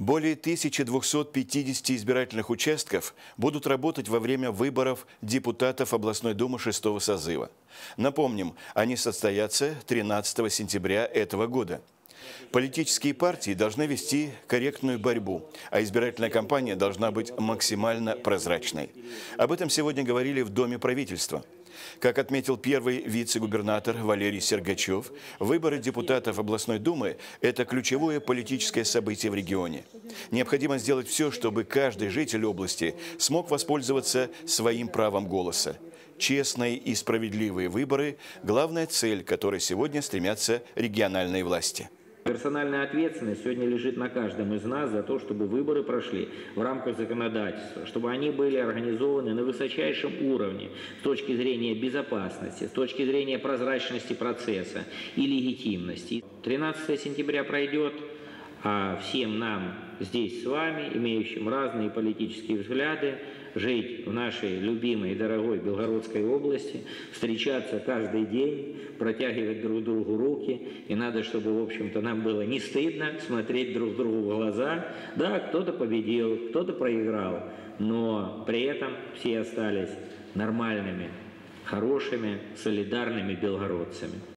Более 1250 избирательных участков будут работать во время выборов депутатов областной думы шестого созыва. Напомним, они состоятся 13 сентября этого года. Политические партии должны вести корректную борьбу, а избирательная кампания должна быть максимально прозрачной. Об этом сегодня говорили в Доме правительства. Как отметил первый вице-губернатор Валерий Сергачев, выборы депутатов областной думы – это ключевое политическое событие в регионе. Необходимо сделать все, чтобы каждый житель области смог воспользоваться своим правом голоса. Честные и справедливые выборы – главная цель, которой сегодня стремятся региональные власти. Персональная ответственность сегодня лежит на каждом из нас за то, чтобы выборы прошли в рамках законодательства, чтобы они были организованы на высочайшем уровне с точки зрения безопасности, с точки зрения прозрачности процесса и легитимности. 13 сентября пройдет, а всем нам здесь с вами, имеющим разные политические взгляды, жить в нашей любимой и дорогой Белгородской области, встречаться каждый день, протягивать друг другу руки. И надо, чтобы, в общем-то, нам было не стыдно смотреть друг другу в глаза. Да, кто-то победил, кто-то проиграл, но при этом все остались нормальными, хорошими, солидарными белгородцами.